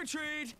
Trick or treat!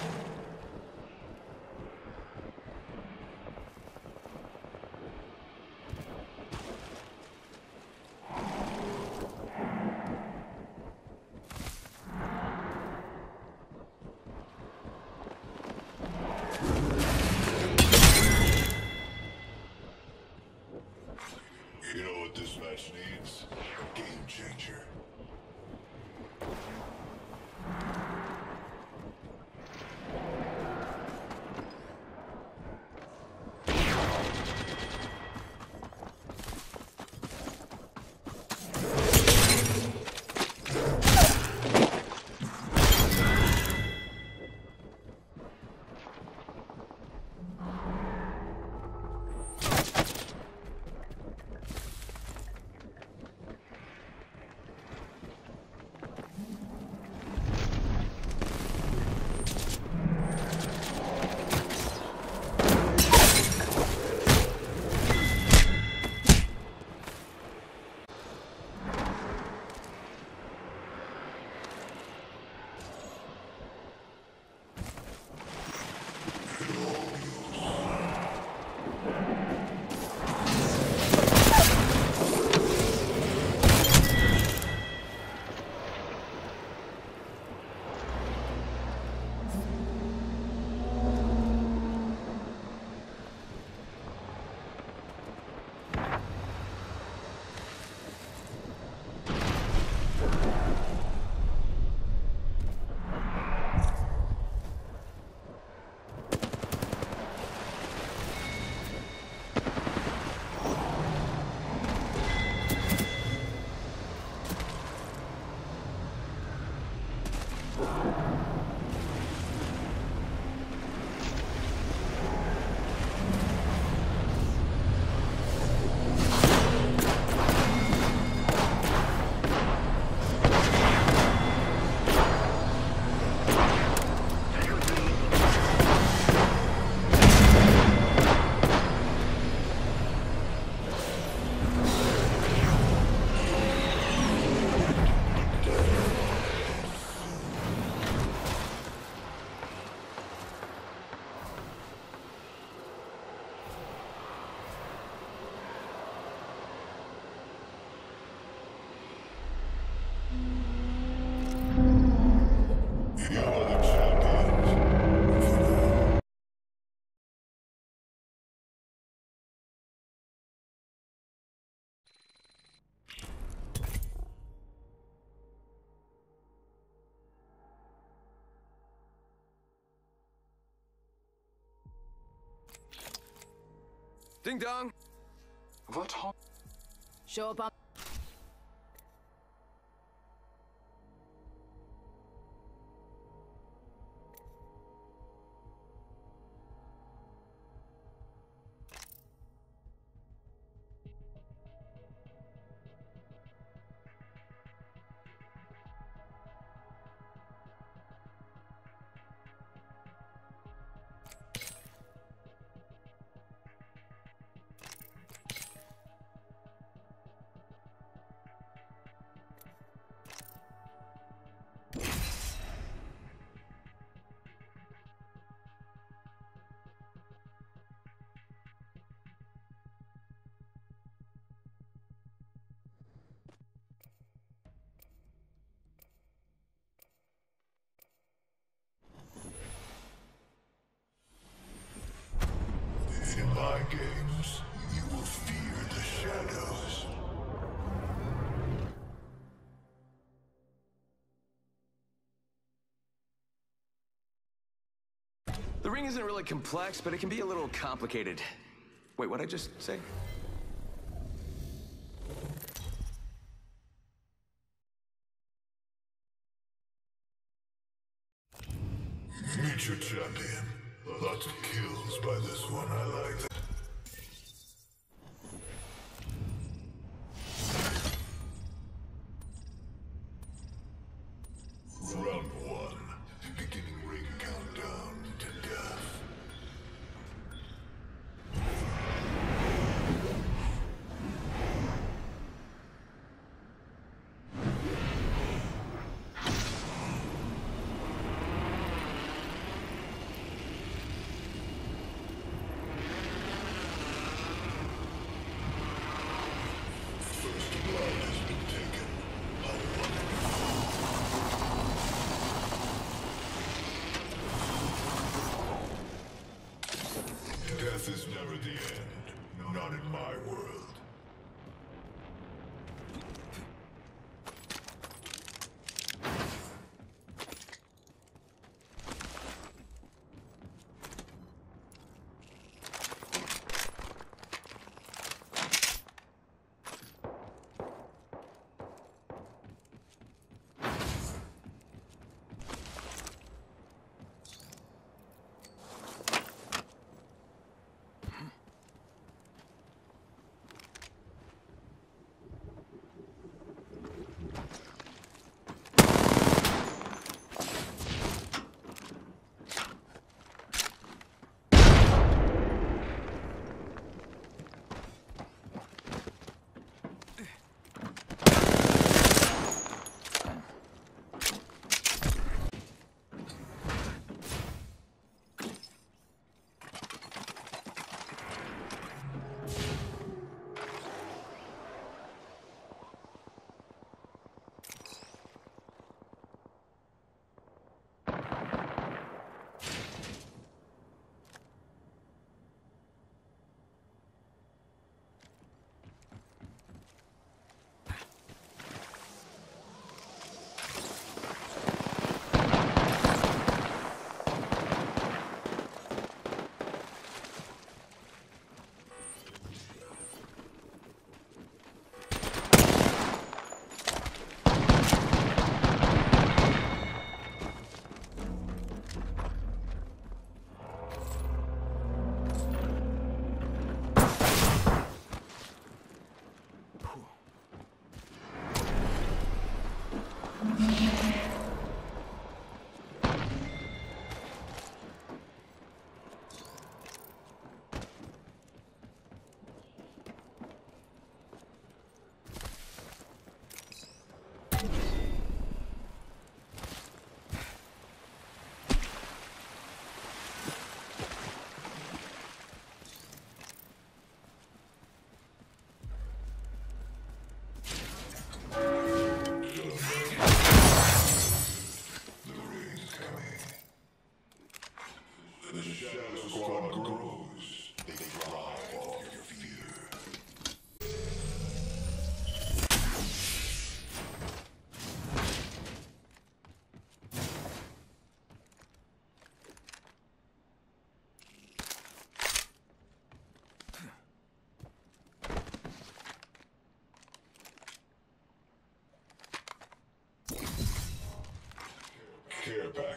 Ding dong. What? Show up on. The ring isn't really complex, but it can be a little complicated. Wait, what'd I just say? Your champion. Lots of kills by this one, I like that.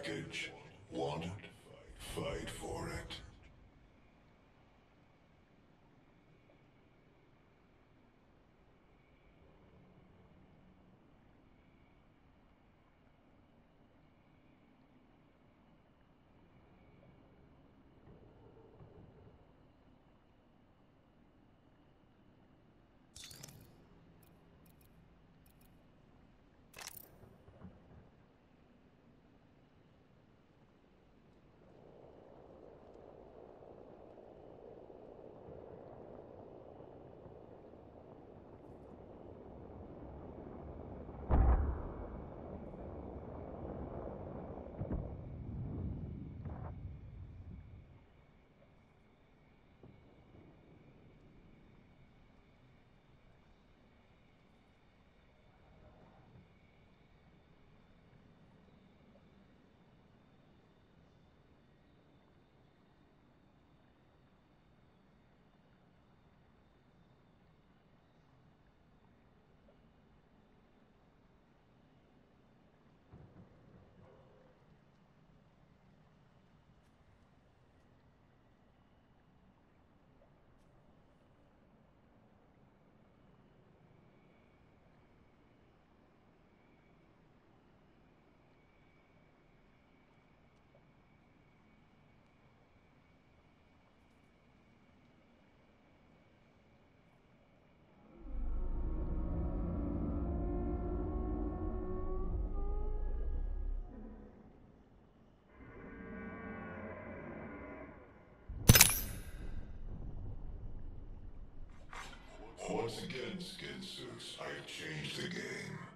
Package. Want it? Fight for it. Once again, skin suits, I changed the game.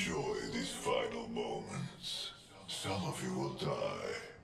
Enjoy these final moments. Some of you will die.